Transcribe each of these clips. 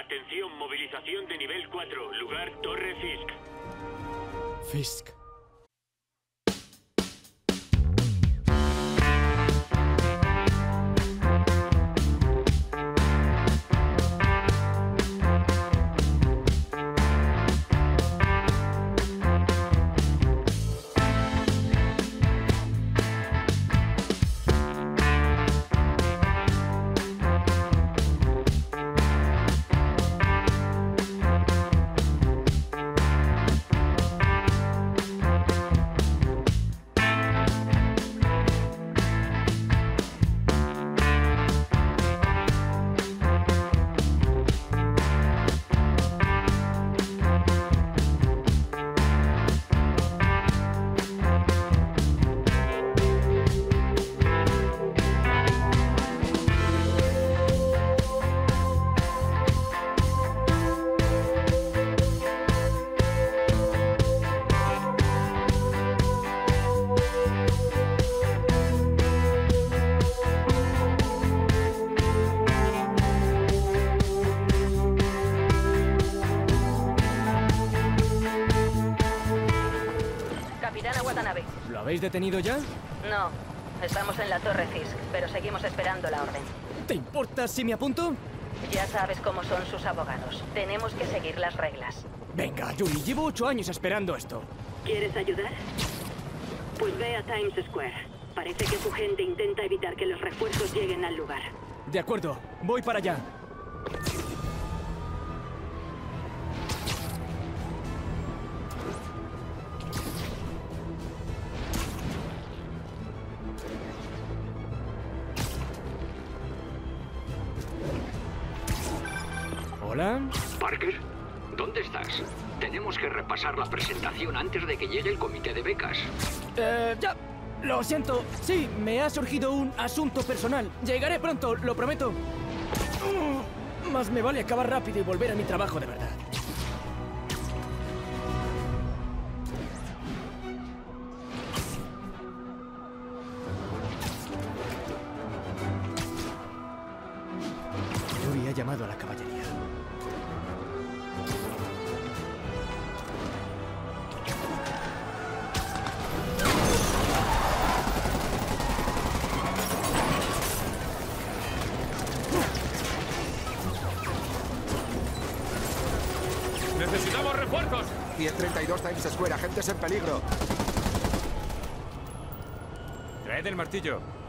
Atención, movilización de nivel 4, lugar Torre Fisk. Fisk. Habéis detenido ya? No, estamos en la Torre Fisk, pero seguimos esperando la orden. ¿Te importa si me apunto? Ya sabes cómo son sus abogados. Tenemos que seguir las reglas. Venga, Yuri, llevo ocho años esperando esto. ¿Quieres ayudar? Pues ve a Times Square. Parece que su gente intenta evitar que los refuerzos lleguen al lugar. De acuerdo, voy para allá. Hola. Parker, ¿dónde estás? Tenemos que repasar la presentación antes de que llegue el comité de becas. Eh, ya. Lo siento. Sí, me ha surgido un asunto personal. Llegaré pronto, lo prometo. Mm, Más me vale acabar rápido y volver a mi trabajo de verdad. Square, agentes en peligro. Traed el martillo.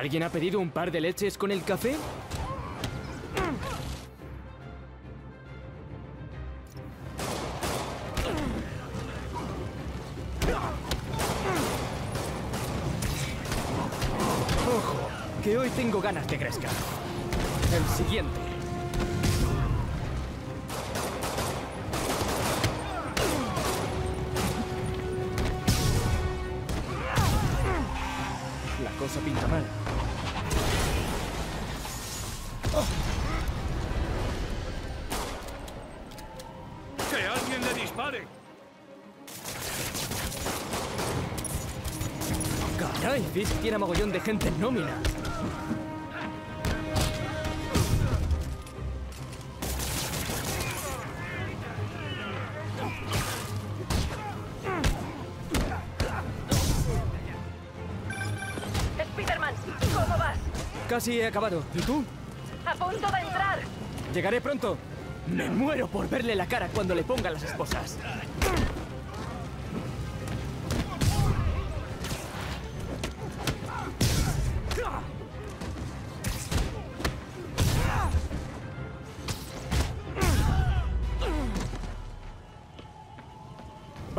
¿Alguien ha pedido un par de leches con el café? Ojo, que hoy tengo ganas de Gresca. El siguiente. La cosa pinta mal. Fisk tiene mogollón de gente en nómina. Spiderman, ¿cómo vas? Casi he acabado. ¿Y tú? ¡A punto de entrar! Llegaré pronto. Me muero por verle la cara cuando le pongan las esposas.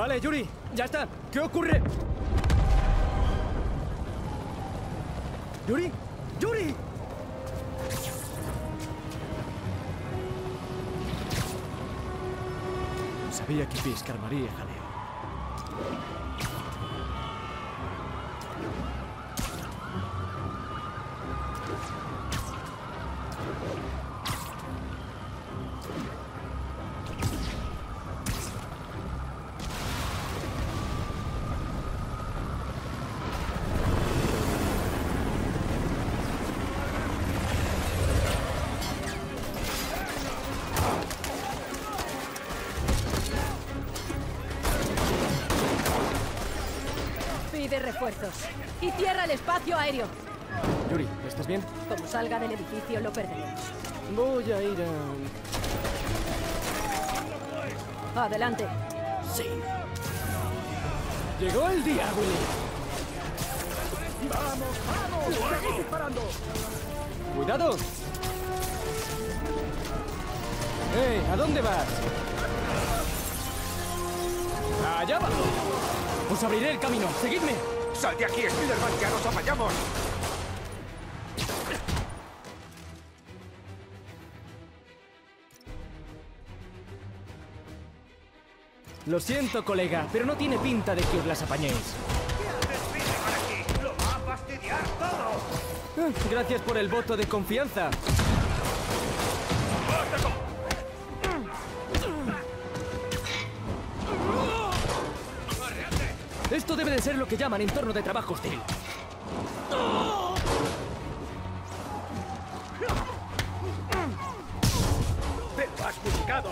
Vale, Yuri, ya está. ¿Qué ocurre? ¿Yuri? ¡Yuri! Sabía que Fisk armaría jaleo. Edificio lo perderemos. Voy a ir a... Adelante. Sí. Llegó el día, Willy. ¡Cuidado! ¡Eh! ¿A dónde vas? ¡Allá va! Os abriré el camino. ¡Seguidme! ¡Sal de aquí, Spiderman! ¡Ya nos apañamos! Lo siento, colega, pero no tiene pinta de que os las apañéis. Gracias por el voto de confianza. Esto debe de ser lo que llaman entorno de trabajo hostil. ¡Te lo has buscado!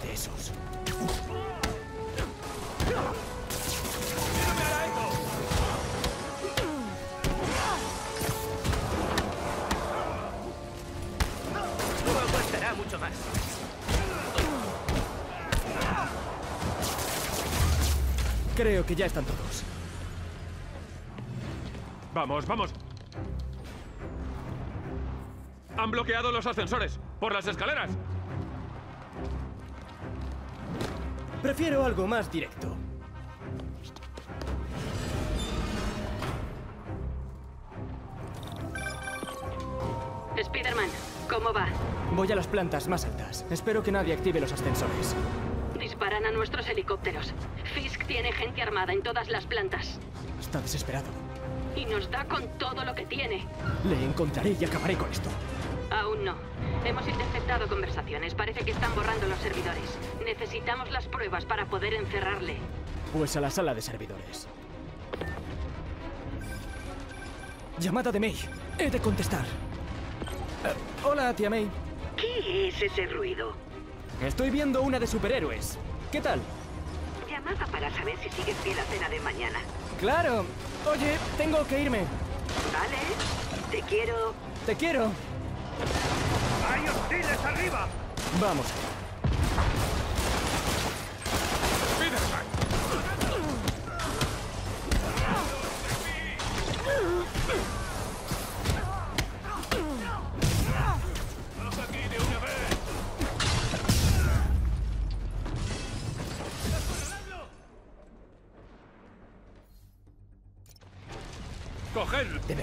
que ya están todos. Vamos, vamos. Han bloqueado los ascensores. Por las escaleras. Prefiero algo más directo. Spiderman, ¿cómo va? Voy a las plantas más altas. Espero que nadie active los ascensores. A nuestros helicópteros. Fisk tiene gente armada en todas las plantas. Está desesperado. Y nos da con todo lo que tiene. Le encontraré y acabaré con esto. Aún no. Hemos interceptado conversaciones. Parece que están borrando los servidores. Necesitamos las pruebas para poder encerrarle. Pues a la sala de servidores. Llamada de May. He de contestar. Eh, hola, tía May. ¿Qué es ese ruido? Estoy viendo una de superhéroes. ¿Qué tal? Llamada para saber si sigues fiel a cena de mañana. Claro. Oye, tengo que irme. ¿Vale? Te quiero. Te quiero. ¡Hay hostiles arriba! Vamos.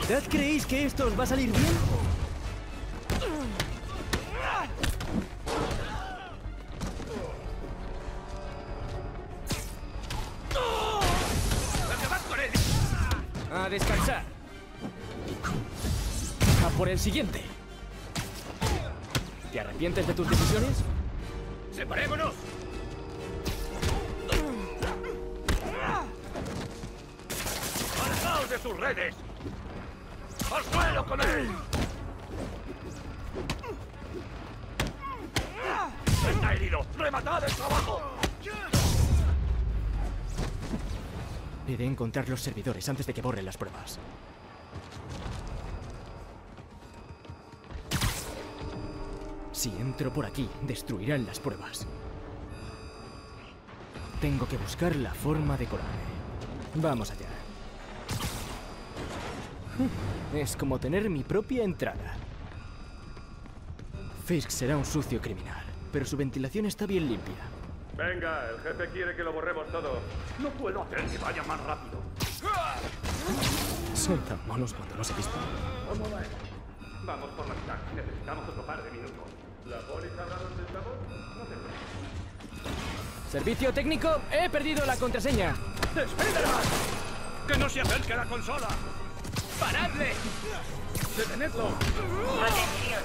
Verdad creéis que esto os va a salir bien? He de encontrar los servidores antes de que borren las pruebas. Si entro por aquí, destruirán las pruebas. Tengo que buscar la forma de colarme. Vamos allá. Es como tener mi propia entrada. Fisk será un sucio criminal, pero su ventilación está bien limpia. Venga, el jefe quiere que lo borremos todo. No puedo hacer que vaya más rápido. Son tan monos cuando los he visto. ¿Cómo va? Vamos por la mitad. Necesitamos otro par de minutos. ¿La poli sabrá dónde estamos? No te preocupes. Servicio técnico, he perdido la contraseña. ¡Spiderman! ¡Que no se acerque a la consola! ¡Paradle! ¡Detenedlo! Atención.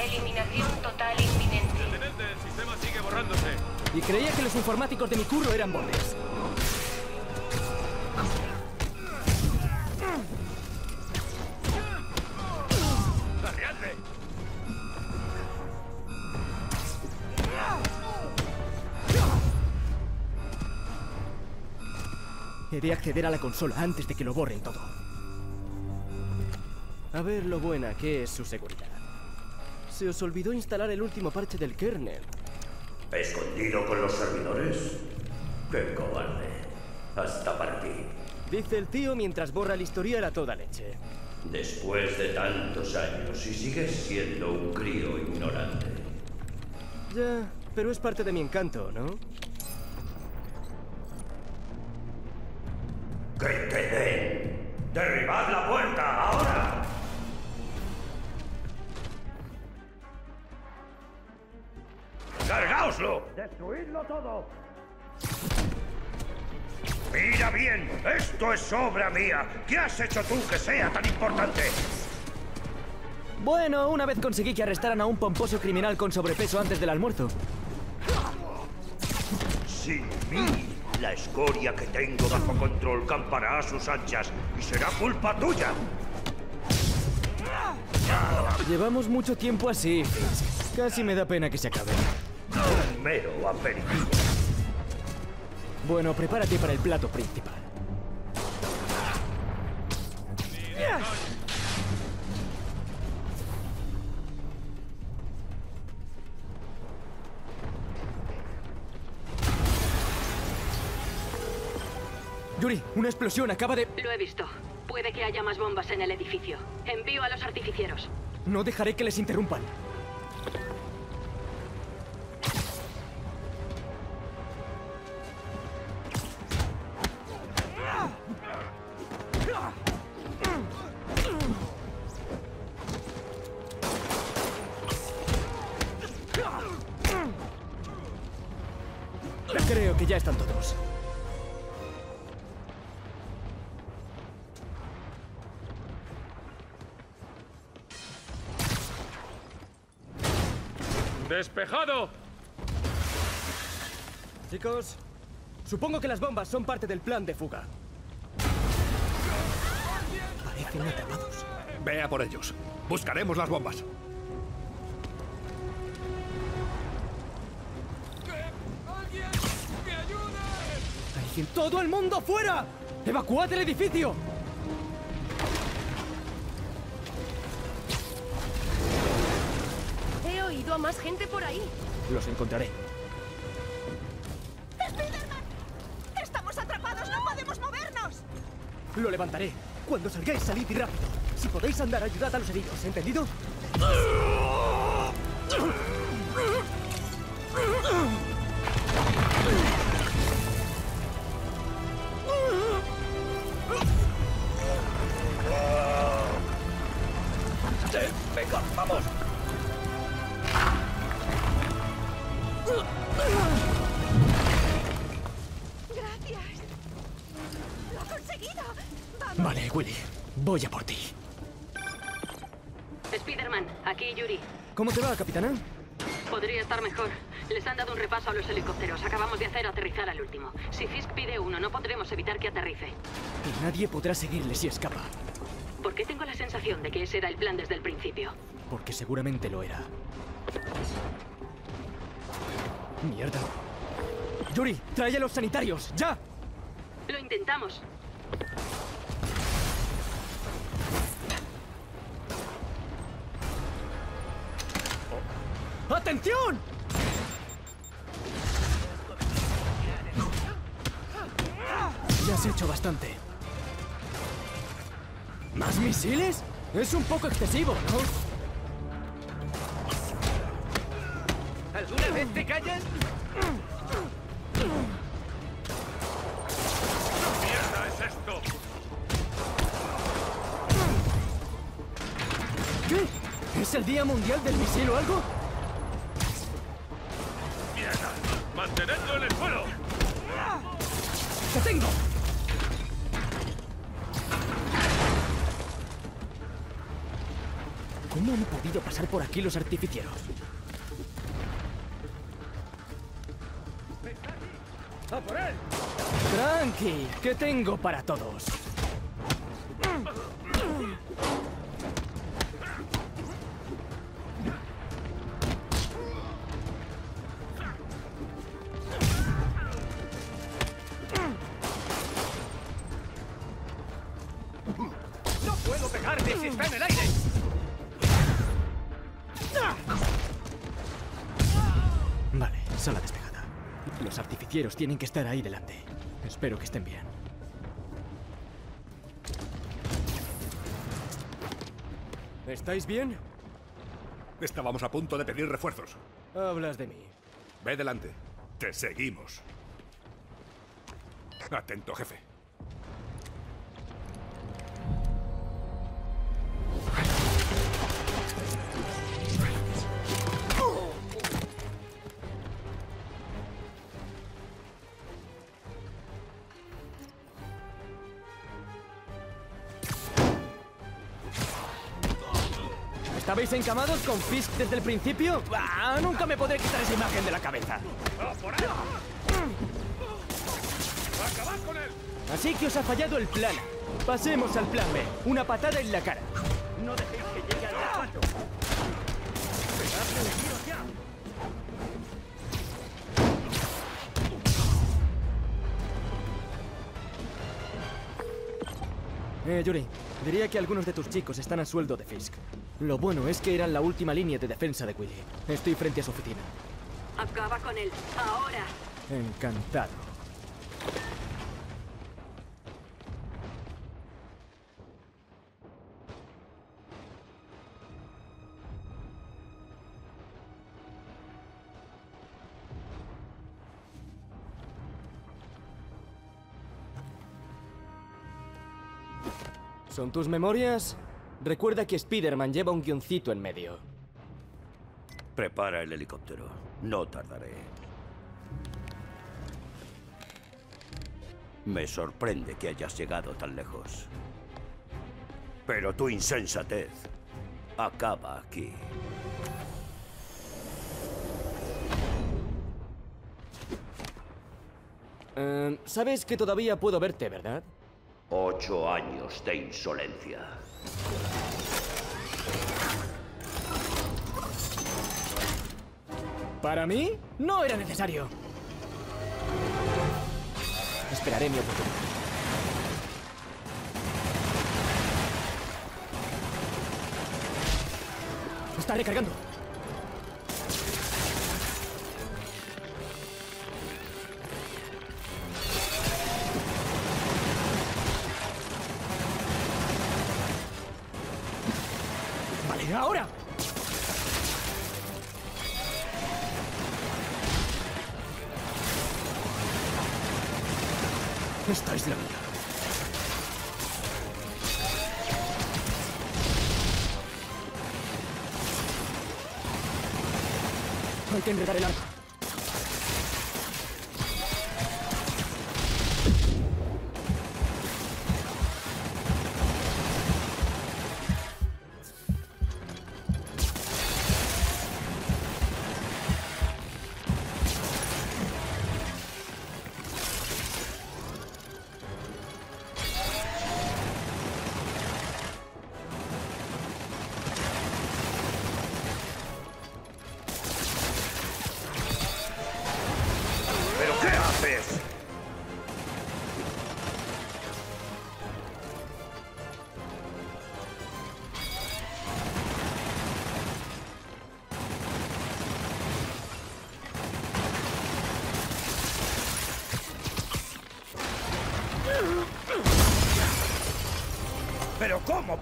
Eliminación total inminente. Tenente, el sistema sigue borrándose. Y creía que los informáticos de mi curro eran. ¡Arriadle! He de acceder a la consola antes de que lo borren todo. A ver lo buena que es su seguridad. Se os olvidó instalar el último parche del kernel. ¿Escondido con los servidores? ¡Qué cobarde! Hasta para ti. Dice el tío mientras borra el historial a toda leche. Después de tantos años y sigues siendo un crío ignorante. Ya, pero es parte de mi encanto, ¿no? ¡Que te todo! ¡Mira bien! ¡Esto es obra mía! ¿Qué has hecho tú que sea tan importante? Bueno, una vez conseguí que arrestaran a un pomposo criminal con sobrepeso antes del almuerzo. Sin mí, la escoria que tengo bajo control campará a sus anchas y será culpa tuya. Llevamos mucho tiempo así. Casi me da pena que se acabe. Mero aperitivo. Bueno, prepárate para el plato principal. Yuri, una explosión acaba de... Lo he visto. Puede que haya más bombas en el edificio. Envío a los artificieros. No dejaré que les interrumpan. Ya están todos. ¡Despejado! Chicos, supongo que las bombas son parte del plan de fuga. Parecen atrapados. Ve a por ellos. Buscaremos las bombas. ¡Alguien! ¡Todo el mundo fuera! ¡Evacuad el edificio! He oído a más gente por ahí. Los encontraré. ¡Estamos atrapados! ¡No podemos movernos! Lo levantaré. Cuando salgáis, salid y rápido. Si podéis andar, ayudad a los heridos, ¿entendido? ¿Cómo te va, capitana? Podría estar mejor. Les han dado un repaso a los helicópteros. Acabamos de hacer aterrizar al último. Si Fisk pide uno, no podremos evitar que aterrice. Y nadie podrá seguirle si escapa. ¿Por qué tengo la sensación de que ese era el plan desde el principio? Porque seguramente lo era. Mierda. Yuri, trae a los sanitarios, ¡ya! Lo intentamos. ¡Atención! Has hecho bastante. ¿Más misiles? Es un poco excesivo, ¿no? ¿Alguna vez te callas? ¿Qué mierda es esto? ¿Qué? ¿Es el Día Mundial del Misil o algo? Pasar por aquí los artificieros? ¡A por él! Tranqui, que tengo para todos. Tienen que estar ahí delante. Espero que estén bien. ¿Estáis bien? Estábamos a punto de pedir refuerzos. Hablas de mí. Ve delante. Te seguimos. Atento, jefe. ¿Estabais encamados con Fisk desde el principio? ¡Ah! Nunca me podré quitar esa imagen de la cabeza. Así que os ha fallado el plan. Pasemos al plan B. Una patada en la cara. ¡No dejéis que llegue al ya! Eh, Yuri, diría que algunos de tus chicos están a sueldo de Fisk. Lo bueno es que eran la última línea de defensa de Willy. Estoy frente a su oficina. Acaba con él. Ahora. Encantado. ¿Son tus memorias? Recuerda que Spider-Man lleva un guioncito en medio. Prepara el helicóptero. No tardaré. Me sorprende que hayas llegado tan lejos. Pero tu insensatez acaba aquí. Eh, Sabes que todavía puedo verte, ¿verdad? Ocho años de insolencia. ¿Para mí? No era necesario. Esperaré mi oportunidad. Está recargando. Vale, ahora. Esta es la mía. Hay que enredar el arco. ¿Cómo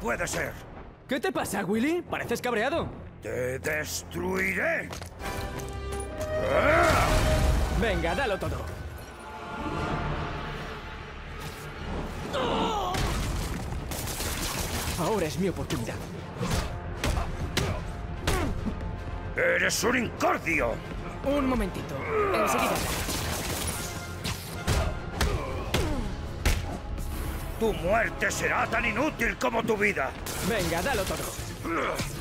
puede ser? ¿Qué te pasa, Willy? Pareces cabreado. ¡Te destruiré! Venga, dalo todo. Ahora es mi oportunidad. ¡Eres un incordio! Un momentito. Enseguida. Tu muerte será tan inútil como tu vida. Venga, dalo todo.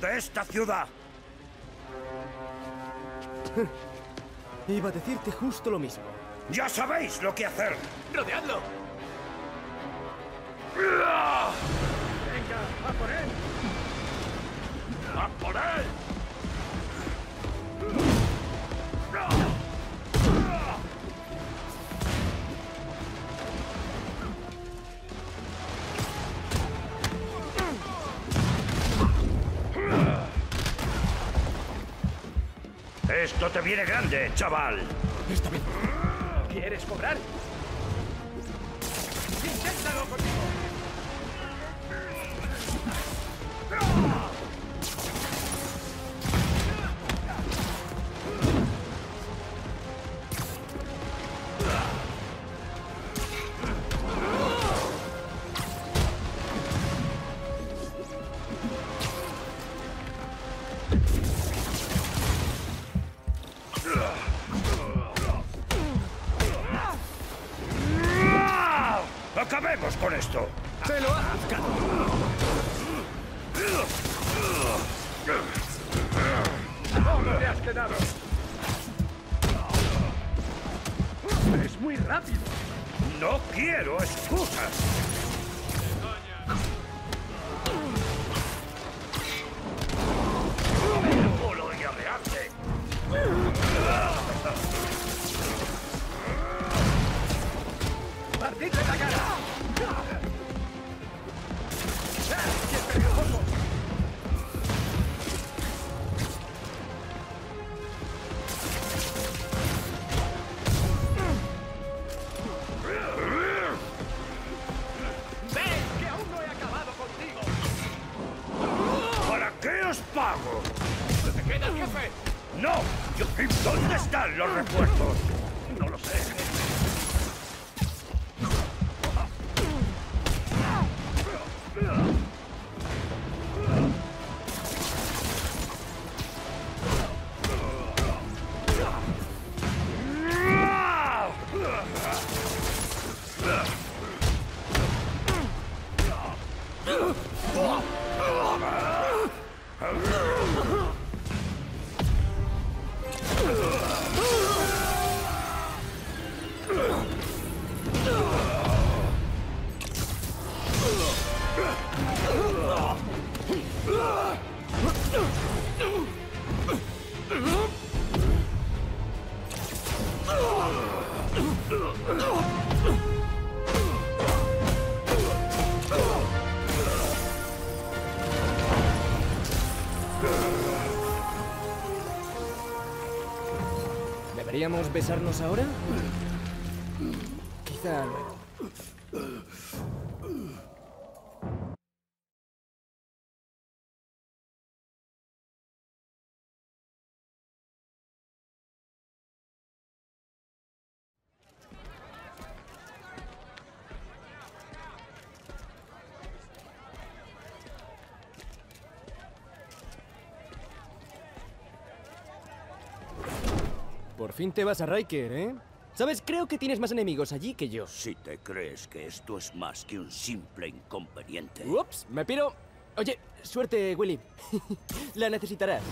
De esta ciudad. Iba a decirte justo lo mismo. Ya sabéis lo que hacer. ¡Rodeadlo! Esto te viene grande, chaval. Está bien. ¿Quieres cobrar? ¡Inténtalo conmigo! ¿Deberíamos besarnos ahora? Por fin te vas a Riker, ¿eh? Sabes, creo que tienes más enemigos allí que yo. Si te crees que esto es más que un simple inconveniente. Ups, me piro. Oye, suerte, Willy. La necesitarás.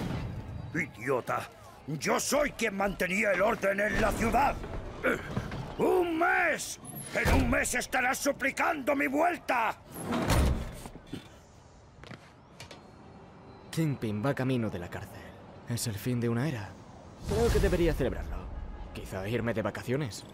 ¡Idiota! Yo soy quien mantenía el orden en la ciudad. Eh, ¡Un mes! En un mes estarás suplicando mi vuelta. Kingpin va camino de la cárcel. Es el fin de una era. Creo que debería celebrarlo. Quizá irme de vacaciones.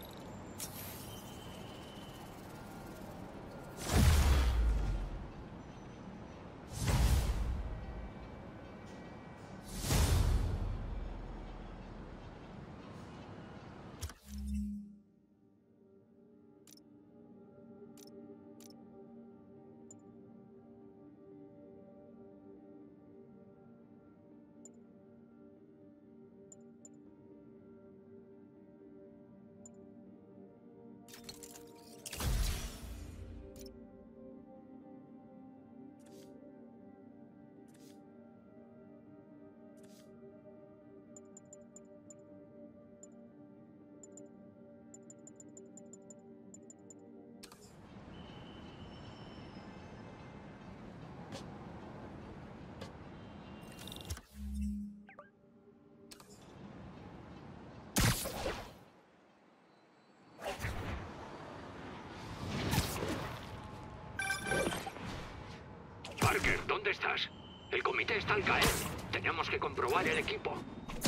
Parker, ¿dónde estás? El comité está al caer. Tenemos que comprobar el equipo.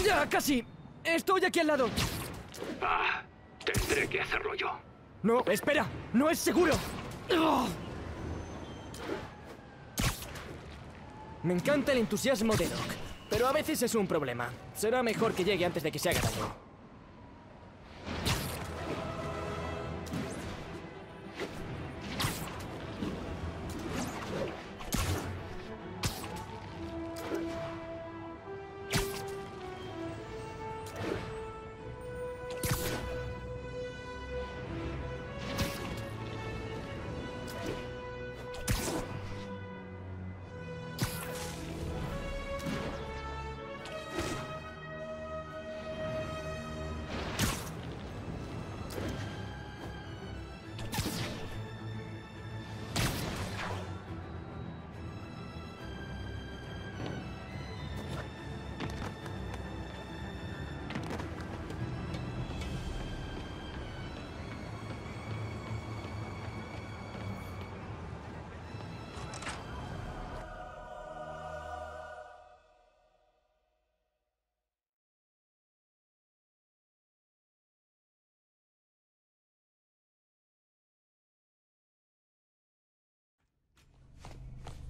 ¡Ya, casi! Estoy aquí al lado. Ah, tendré que hacerlo yo. No, espera. No es seguro. ¡Oh! Me encanta el entusiasmo de Doc, pero a veces es un problema. Será mejor que llegue antes de que se haga daño.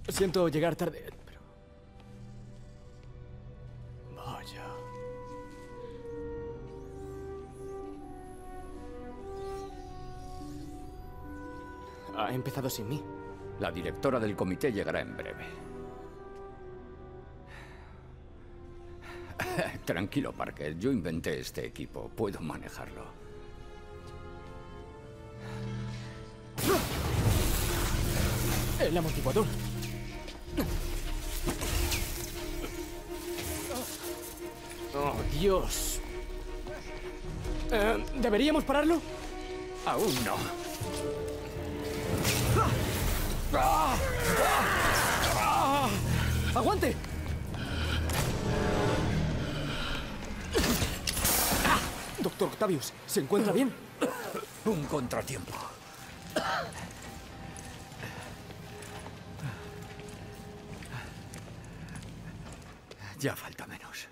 Siento llegar tarde, pero... Vaya. Ha empezado sin mí. La directora del comité llegará en breve. Tranquilo, Parker. Yo inventé este equipo. Puedo manejarlo. El amortiguador. Oh, Dios. Eh, ¿Deberíamos pararlo? Aún no. ¡Ah! ¡Ah! ¡Aguante! Doctor Octavius, ¿se encuentra bien? Un contratiempo. Ya falta menos.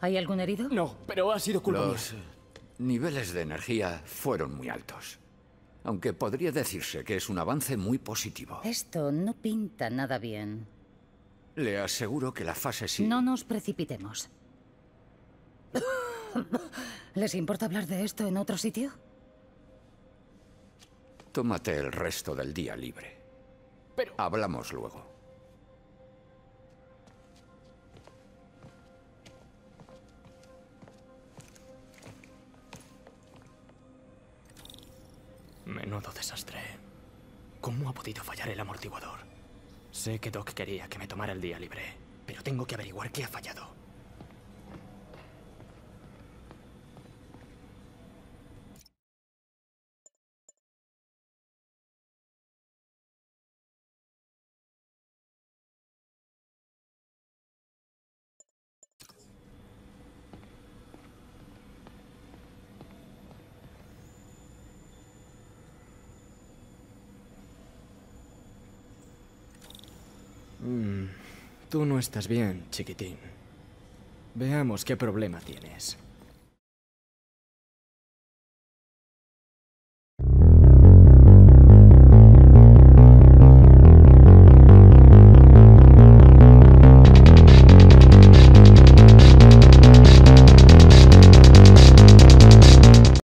¿Hay algún herido? No, pero ha sido culpa Los mía. niveles de energía fueron muy altos. Aunque podría decirse que es un avance muy positivo. Esto no pinta nada bien. Le aseguro que la fase sí. No nos precipitemos. ¿Les importa hablar de esto en otro sitio? Tómate el resto del día libre. Pero... Hablamos luego. Menudo desastre. ¿Cómo ha podido fallar el amortiguador? Sé que Doc quería que me tomara el día libre, pero tengo que averiguar qué ha fallado. Estás bien, chiquitín. Veamos qué problema tienes.